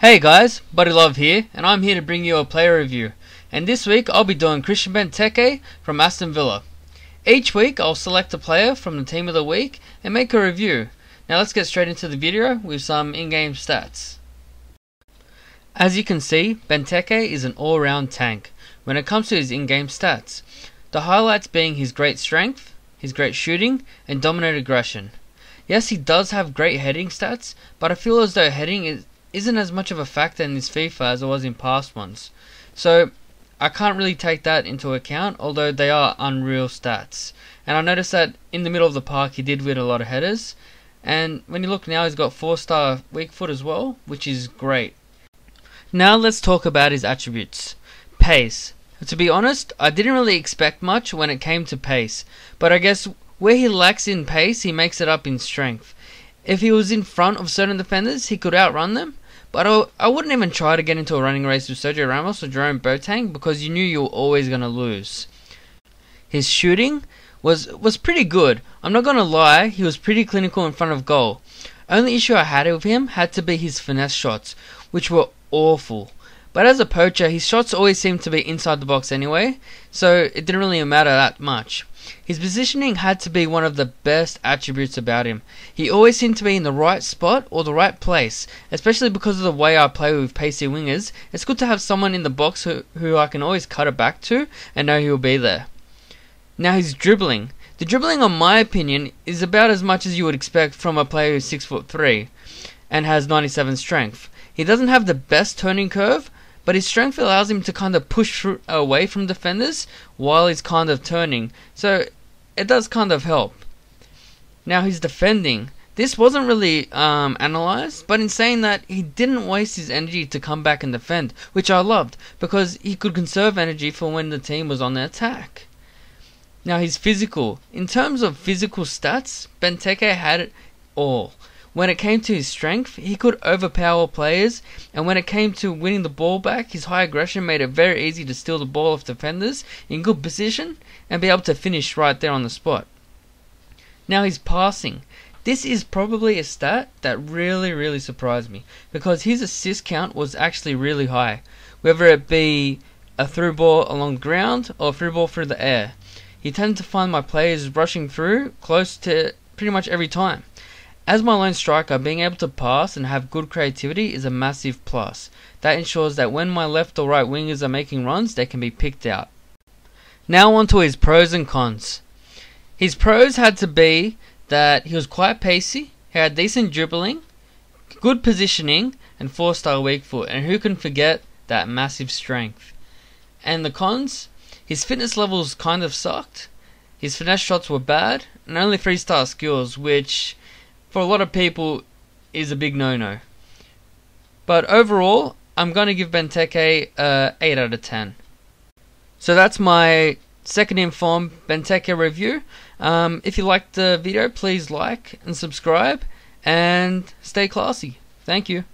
Hey guys, Buddy Love here, and I'm here to bring you a player review. And this week I'll be doing Christian Benteke from Aston Villa. Each week I'll select a player from the team of the week and make a review. Now let's get straight into the video with some in-game stats. As you can see, Benteke is an all-round tank when it comes to his in-game stats. The highlights being his great strength, his great shooting, and dominant aggression. Yes, he does have great heading stats, but I feel as though heading is, isn't as much of a factor in this FIFA as it was in past ones. So I can't really take that into account, although they are unreal stats. And I noticed that in the middle of the park he did win a lot of headers. And when you look now, he's got 4 star weak foot as well, which is great. Now let's talk about his attributes. Pace. To be honest, I didn't really expect much when it came to pace, but I guess where he lacks in pace, he makes it up in strength. If he was in front of certain defenders, he could outrun them, but I, I wouldn't even try to get into a running race with Sergio Ramos or Jerome Boateng because you knew you were always going to lose. His shooting was was pretty good. I'm not going to lie, he was pretty clinical in front of goal. Only issue I had with him had to be his finesse shots, which were awful. But as a poacher, his shots always seemed to be inside the box anyway, so it didn't really matter that much. His positioning had to be one of the best attributes about him. He always seemed to be in the right spot or the right place, especially because of the way I play with pacey wingers. It's good to have someone in the box who, who I can always cut it back to and know he'll be there. Now his dribbling. The dribbling, in my opinion, is about as much as you would expect from a player who's six foot three and has 97 strength. He doesn't have the best turning curve, but his strength allows him to kind of push away from defenders while he's kind of turning. So it does kind of help. Now he's defending. This wasn't really um, analyzed, but in saying that, he didn't waste his energy to come back and defend, which I loved because he could conserve energy for when the team was on the attack. Now he's physical. In terms of physical stats, Benteke had it all. When it came to his strength, he could overpower players, and when it came to winning the ball back, his high aggression made it very easy to steal the ball off defenders in good position and be able to finish right there on the spot. Now his passing. This is probably a stat that really, really surprised me because his assist count was actually really high, whether it be a through ball along the ground or a through ball through the air. He tended to find my players rushing through close to pretty much every time. As my lone striker, being able to pass and have good creativity is a massive plus. That ensures that when my left or right wingers are making runs, they can be picked out. Now on to his pros and cons. His pros had to be that he was quite pacey, he had decent dribbling, good positioning, and four star weak foot. And who can forget that massive strength? And the cons? His fitness levels kind of sucked. His finesse shots were bad, and only three star skills, which for a lot of people is a big no-no. But overall, I'm going to give Benteke a 8 out of 10. So that's my second in form Benteke review. Um, if you liked the video, please like and subscribe and stay classy. Thank you.